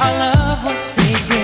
our love will say